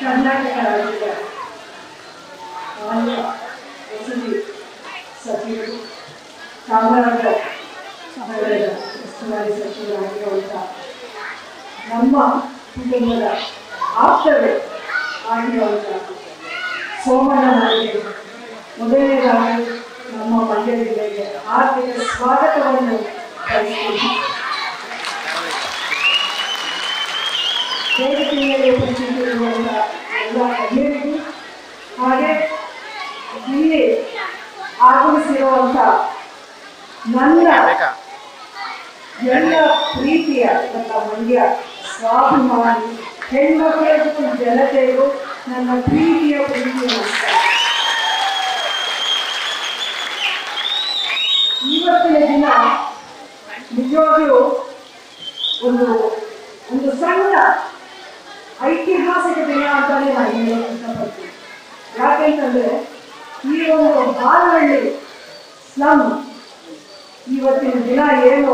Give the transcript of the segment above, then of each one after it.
ಕರ್ನಾಟಕ ರಾಜ್ಯದ ಮಾನ್ಯ ವಸತಿ ಸಚಿವರು, ಚಾಮರಾಜ ನಗರದ ಉಸ್ತುವಾರಿ ಸಚಿವರಾಗಿರುವಂಥ ನಮ್ಮ ಕುಟುಂಬದ ಆಪ್ತರು ಆಗಿರುವಂಥ ಸೋಮಣ್ಣ ಮೊದಲನೇದಾಗಿ ನಮ್ಮ ಮಂಡ್ಯ ಜಿಲ್ಲೆಗೆ ಆರ್ಥಿಕ ಸ್ವಾಗತವನ್ನು ಬಯಸ್ತೀನಿ ವೇದಿಕೆಯಲ್ಲಿ ಎಲ್ಲ ಗಣ್ಯರಿಗೂ ಹಾಗೆ ಇಲ್ಲಿ ಆಗಮಿಸಿರುವಂತ ನನ್ನ ಎಲ್ಲ ಪ್ರೀತಿಯ ನನ್ನ ಮಂಡ್ಯ ಸ್ವಾಭಿಮಾನಿ ಹೆಣ್ಮಕ್ಕಳಿಗೂ ಜನತೆಗೂ ನನ್ನ ಪ್ರೀತಿಯ ಪ್ರೀತಿ ನಮಸ್ಕಾರ. ಇವತ್ತಿನ ದಿನ ನಿಜವಾಗಿಯೂ ಒಂದು ಒಂದು ಸಣ್ಣ ಐತಿಹಾಸಿಕ ದಿನ ಅಂತಾನೆ ನಾನು ಇಷ್ಟಪಡ್ತೀನಿ ಯಾಕೆಂತಂದ್ರೆ, ಈ ಒಂದು ಹಾಲಹಳ್ಳಿ ಸ್ಲಮ್ ಇವತ್ತಿನ ದಿನ ಏನು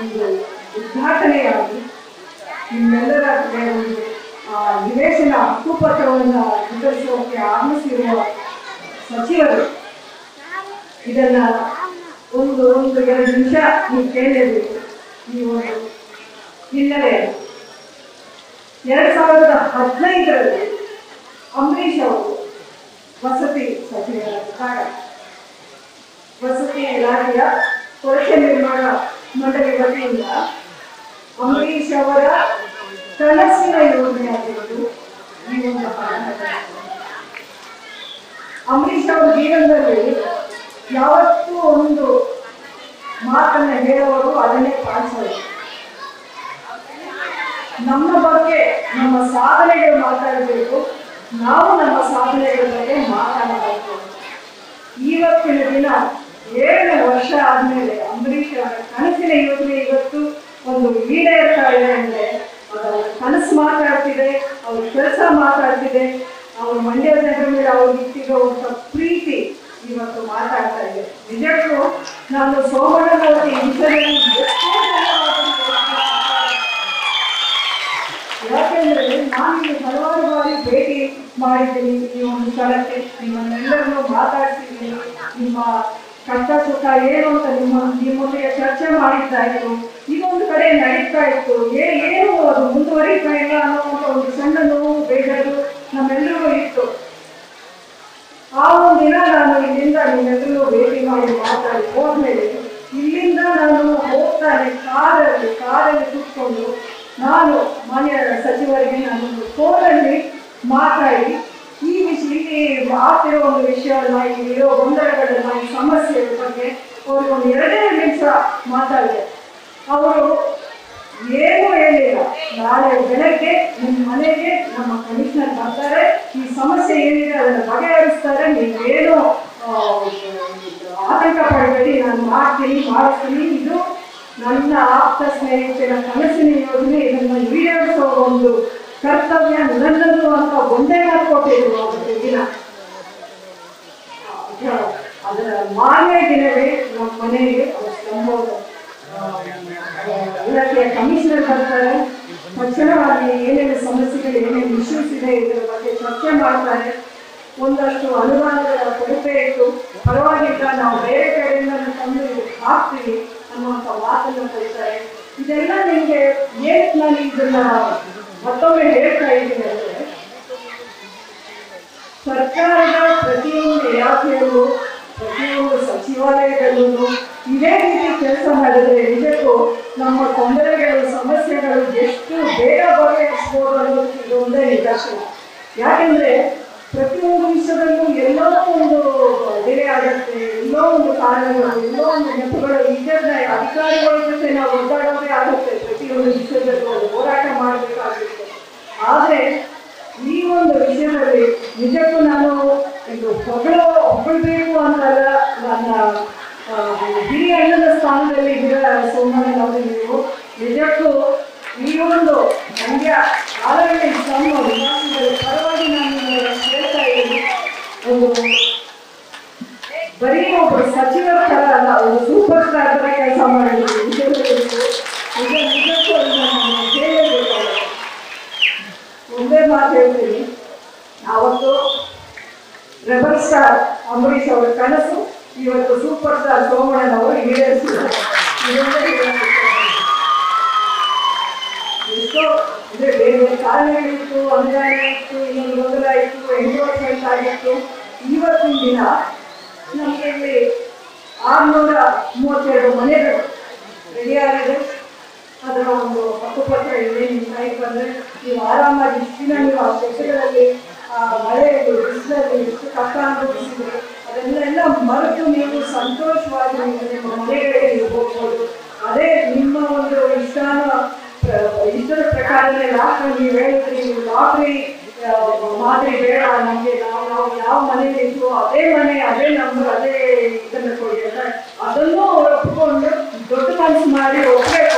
ಒಂದು ಉದ್ಘಾಟನೆಯಾಗಿ ನಿಮ್ಮೆಲ್ಲರ ಒಂದು ನಿವೇಶನ ಹಕ್ಕುಪತ್ರವನ್ನು ವಿತರಿಸೋಕೆ ಆಗಮಿಸಿರುವ ಸಚಿವರು, ಇದನ್ನ ಒಂದು ಒಂದು, ಎರಡು ನಿಮಿಷ ನೀವು ಕೇಳಲೇಬೇಕು. ನೀವು ಒಂದು ಹಿನ್ನೆಲೆ ಎರಡ್ ಸಾವಿರದ ಹದಿನೈದರಲ್ಲಿ ಅಂಬರೀಷ್ ಅವರು ವಸತಿ ಸಚಿವರಾಗಿದ್ದಾಗ ವಸತಿ ಇಲಾಖೆಯ ಕೊರತೆ ನಿರ್ಮಾಣ ಮಂಡಳಿ ವತಿಯಿಂದ ಅಂಬರೀಷ್ ಅವರ ಕನಸಿನ ಯೋಜನೆಯಾಗಿರುವುದು ಹಾರಾಟ. ಅಂಬರೀಷ್ ಅವರ ಜೀವನದಲ್ಲಿ ಯಾವತ್ತೂ ಒಂದು ಮಾತನ್ನು ಹೇಳುವರು ಅದನ್ನೇ ಪಾಲಿಸೋರು ನಮ್ಮ ಬಗ್ಗೆ ನಮ್ಮ ಸಾಧನೆಗಳು ಮಾತಾಡಬೇಕು. ನಾವು ನಮ್ಮ ಸಾಧನೆಗಳ ಬಗ್ಗೆ ಮಾತಾಡಬೇಕು. ಇವತ್ತಿನ ದಿನ ಏಳು ವರ್ಷ ಆದ್ಮೇಲೆ ಅಂಬರೀಷ್ ಅವರ ಕನಸಿನ ಯೋಜನೆ ಇವತ್ತು ಒಂದು ಈಡೇರ್ತಾ ಇದೆ ಅಂದ್ರೆ ಅವರ ಕನಸು ಮಾತಾಡ್ತಿದೆ, ಅವ್ರ ಕೆಲಸ ಮಾತಾಡ್ತಿದೆ. ಅವ್ರ ಮಂಡ್ಯ ಜನರ ಮೇಲೆ ಅವ್ರಿಗೆ ಪ್ರೀತಿ ಇವತ್ತು ಮಾತಾಡ್ತಾ ಇದೆ. ನಿಜಕ್ಕೂ ನಾನು ಸೋಮಣ್ಣನವರ ಈ ಯಾಕೆಂದ್ರೆ ನಾನು ಹಲವಾರು ಬಾರಿ ಭೇಟಿ ಮಾಡಿದ್ದೀನಿ. ಈ ಒಂದು ಸ್ಥಳಕ್ಕೆ ನಿಮ್ಮನ್ನೆಲ್ಲರನ್ನು ಮಾತಾಡ್ತಿದ್ದೀನಿ ನಿಮ್ಮ ಕಷ್ಟ ಸುಖ ಏನು ಅಂತ ನಿಮ್ಮ ನಿಮ್ಮೊಂದಿಗೆ ಚರ್ಚೆ ಮಾಡಿದ್ದಾ ಇತ್ತು ಇನ್ನೊಂದು ಕಡೆ ನಡೀತಾ ಇತ್ತು. ಏನು ಅದು ಮುಂದುವರಿತಾ ಇಲ್ಲ ಅನ್ನೋ ಒಂದು ಸಣ್ಣ ನೋವು ಬೇಜಾರು ನಮ್ಮೆಲ್ಲರಿಗೂ ಇತ್ತು. ಆ ಒಂದು ದಿನ ನಾನು ಇಲ್ಲಿಂದ ನಿಮ್ಮೆಲ್ಲರೂ ಭೇಟಿ ಮಾಡಿ ಮಾತಾಡಿ ಹೋದ್ಮೇಲೆ ಇಲ್ಲಿಂದ ನಾನು ಹೋಗ್ತಾನೆ ಕಾರಲ್ಲಿ ಕಾರಲ್ಲಿ ಕೂತ್ಕೊಂಡು ನಾನು ಮಾನ್ಯ ಸಚಿವರಿಗೆ ನಾನು ಫೋನಲ್ಲಿ ಮಾತಾಡಿ, ಈ ವಿಷಯ ಇಲ್ಲಿ ಆಗ್ತಿರೋ ಒಂದು ವಿಷಯವನ್ನ ಇಲ್ಲಿರೋ ಗೊಂದಲಗಳನ್ನ ಈ ಸಮಸ್ಯೆಗಳ ಬಗ್ಗೆ ಅವ್ರಿಗೆ ಒಂದು ಎರಡೇ ನಿಮಿಷ ಮಾತಾಡಿದೆ ಅವರು ಏನು ಹೇಳಿಲ್ಲ. ನಾಳೆ ಬೆಳಗ್ಗೆ ನಿಮ್ಮ ಮನೆಗೆ ನಮ್ಮ ಕಮಿಷನರ್ ಬರ್ತಾರೆ. ಈ ಸಮಸ್ಯೆ ಏನಿದೆ ಅದನ್ನು ಬಗೆಹರಿಸ್ತಾರೆ. ನೀವೇನು ಆತಂಕ ಪಡಬೇಡಿ. ನಾನು ಮಾಡ್ತೀನಿ, ಮಾಡಿಸ್ತೀನಿ. ಇದು ನನ್ನ ಆಪ್ತ ಸ್ನೇಹಿತರ ಕನಸಿನ ಯೋಜನೆ ಇದನ್ನು ಈಡೇರಿಸುವ ಒಂದು ಕರ್ತವ್ಯ ನನ್ನದು ಅಂತ ಒಂದೇ ಕೊಟ್ಟಿದ್ರು ಅವತ್ತು ದಿನ. ಅದರ ಮಾರನೇ ದಿನವೇ ನಮ್ಮ ಮನೆಗೆ ಅವರು ಇಲಾಖೆಯ ಕಮಿಷನರ್ ಬರ್ತಾರೆ. ತಕ್ಷಣವಾಗಿ ಏನೇನು ಸಮಸ್ಯೆಗಳು, ಏನೇನು ಇಶ್ಯೂಸ್ ಇದೆ ಇದರ ಬಗ್ಗೆ ಚರ್ಚೆ ಮಾಡ್ತಾರೆ. ಒಂದಷ್ಟು ಅನುದಾನಗಳ ಕೊರತೆ ಇತ್ತು. ಪರವಾಗಿಲ್ಲ ನಾವು ಬೇರೆ ಕಡೆಯಿಂದ ತಂದು ಹಾಕ್ತೀವಿ. ಅನ್ನುವಂಥ ಮಾತನ್ನು ಕರೀತಾರೆ. ಇದೆಲ್ಲ ನಿಮಗೆ ಏನ್ ನಾನು ಇದನ್ನ ಮತ್ತೊಮ್ಮೆ ಹೇಳ್ತಾ ಇದ್ದೀನಿ ಅಂದ್ರೆ, ಸರ್ಕಾರದ ಪ್ರತಿಯೊಂದು ಇಲಾಖೆಯಲ್ಲೂ, ಪ್ರತಿಯೊಂದು ಸಚಿವಾಲಯದಲ್ಲೂ ಇದೇ ರೀತಿ ಕೆಲಸ ಮಾಡಿದ್ರೆ ನಿಜಕ್ಕೂ ನಮ್ಮ ತೊಂದರೆಗಳು, ಸಮಸ್ಯೆಗಳು ಎಷ್ಟು ಬೇಗ ಬಗೆಹರಿಸ್ಬೋದು ಅನ್ನೋದಕ್ಕೆ ಇದೊಂದೇ ನಿದರ್ಶನ. ಯಾಕೆಂದ್ರೆ ಪ್ರತಿಯೊಂದು ವಿಷಯದಲ್ಲೂ ಎಲ್ಲೋ ಒಂದು ಬೆಲೆ ಆಗತ್ತೆ. ಎಲ್ಲೋ ಒಂದು ಕಾರಣಗಳು ಎಲ್ಲೋ ಒಂದು ನೆಪಗಳು ಇದನ್ನ ಅಧಿಕಾರಿಗಳ ಜೊತೆ ನಾವು ಒದ್ದಾಡೋದೇ ಆಗುತ್ತೆ. ಪ್ರತಿಯೊಂದು ವಿಷಯದಲ್ಲೂ ಹೋರಾಟ ಮಾಡಬೇಕಾಗುತ್ತೆ. ಆದ್ರೆ ಈ ಒಂದು ವಿಷಯದಲ್ಲಿ ನಿಜಕ್ಕೂ ನಾನು ಇದು ಹೊಗಳು, ಹೊಗಳಬೇಕು ಅಂತಲ್ಲ ನನ್ನ ಹಿರಿಯ ಅಣ್ಣದ ಸ್ಥಾನದಲ್ಲಿ ಇದ್ದೀರ ನಾವು ನೀವು ನಿಜಕ್ಕೂ ಈ ಒಂದು ಮಂಡ್ಯ ನಿವಾಸಿಗಳ ಪರವಾಗಿ ನಾನು ನಿಮ್ಮನ್ನ ಹೇಳ್ತಾ ಇದ್ದೀನಿ ಒಂದು ಬರೀ ಒಬ್ಬರು ಸಚಿವರ ತರ ಅಲ್ಲ ಒಂದು ಸೂಪರ್ ಸ್ಟಾರ್ ತರ ಕೆಲಸ ಮಾಡಿದ್ರು. ಒಂದೇ ಮಾತು ಹೇಳ್ತೀನಿ. ಸ್ಟಾರ್ ಅಂಬರೀಶ್ ಅವರ ಕನಸು, ಇವತ್ತು ಸೂಪರ್ ಸ್ಟಾರ್ ಸೋಮಣ್ಣ ಅವರು ಈಡೇರಿಸಿದ್ದಾರೆ. ಅಂದ್ರೆ ಬೇರೆ ಕಾರಣಗಳಿತ್ತು ಅನುದಾನ ಇತ್ತು ಇನ್ನೊಂದು ಗೊಂದಲ ಇತ್ತು ಎಂಡೋರ್ಸ್ಮೆಂಟ್ ಆಗಿತ್ತು. ಇವತ್ತಿನ ದಿನ ನಮಗೆ ಆರ್ನೂರ ಮೂವತ್ತೆರಡು ಮನೆಗಳು ರೆಡಿಯಾಗಿದೆ ಅದರ ಒಂದು ಹಕ್ಕುಪತ್ರ ಇದೆ. ನಿಮ್ಮ ಕೈಗೆ ಬಂದರೆ ನೀವು ಆರಾಮಾಗಿ ಇಷ್ಟಿನ ನೀವು ಆ ಸೆಕೆಗಳಲ್ಲಿ ಆ ಮಳೆಯಲ್ಲಿ ಬಿಸಿಲಲ್ಲಿ ಎಷ್ಟು ಕಷ್ಟ ಅನುಭವಿಸಿದ್ರೆ, ಅದನ್ನೆಲ್ಲ ಮರೆತು ನೀವು ಸಂತೋಷವಾಗಿ ನೀವು ನಿಮ್ಮ ಮನೆಗಳಿಗೆ ನೀವು ಹೋಗ್ಬೋದು. ಅದೇ ನಿಮ್ಮ ಒಂದು ಇಷ್ಟಾನ ಇಷ್ಟದ ಪ್ರಕಾರನೇ ಲಾಸ್ಟ್ ನೀವು ಹೇಳಿದ್ರಿ, ನೀವು ಲಾಟ್ರಿ ಮಾದರಿ ಬೇಡ ನಮಗೆ ನಾವು ನಾವು ಯಾವ ಮನೇಲಿ ಇತ್ತು ಅದೇ ಮನೆ, ಅದೇ ನಂಬರ್ ಅದೇ ಇದನ್ನು ಕೊಡಿ ಅಂತ ಅದನ್ನು ಅವ್ರು ಒಪ್ಪಿಕೊಂಡು ದೊಡ್ಡ ಮನಸ್ಸು ಮಾಡಿ ಒಪ್ಪಿಗೆ